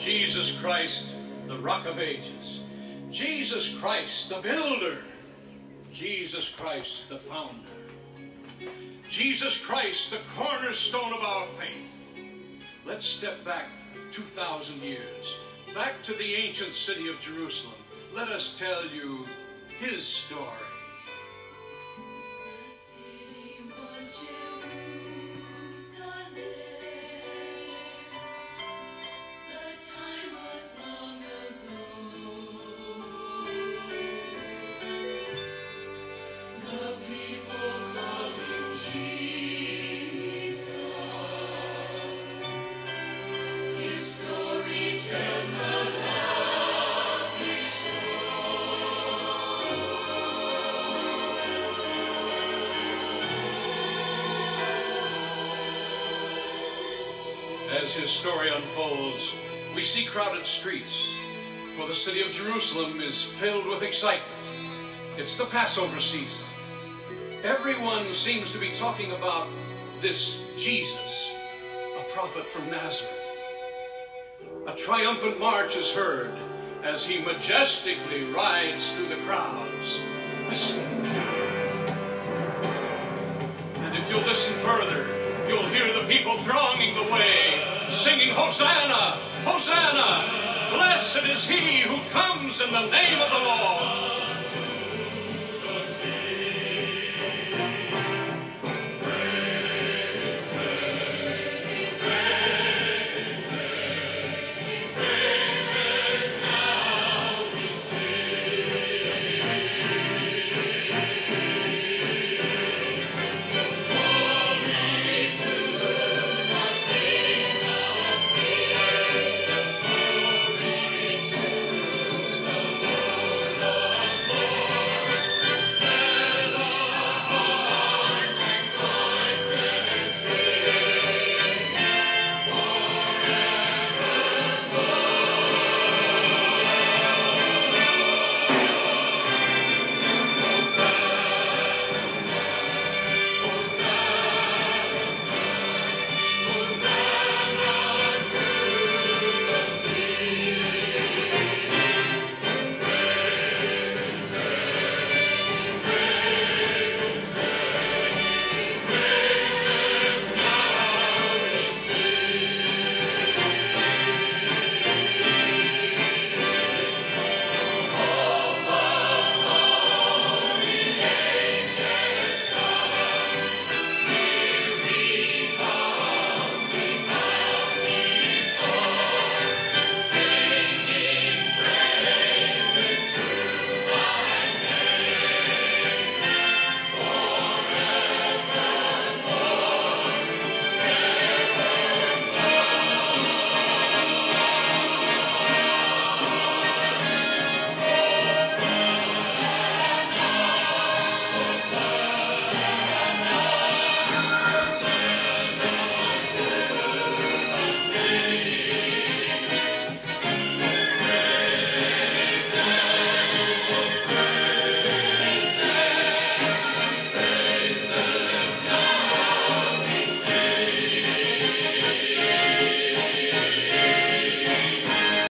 Jesus Christ, the rock of ages. Jesus Christ, the builder. Jesus Christ, the founder. Jesus Christ, the cornerstone of our faith. Let's step back 2,000 years, back to the ancient city of Jerusalem. Let us tell you his story. As his story unfolds, we see crowded streets, for the city of Jerusalem is filled with excitement. It's the Passover season. Everyone seems to be talking about this Jesus, a prophet from Nazareth. A triumphant march is heard as he majestically rides through the crowds. Listen. And if you'll listen further, you'll hear the people thronging the way, singing, Hosanna! Hosanna! Blessed is he who comes in the name of the Lord!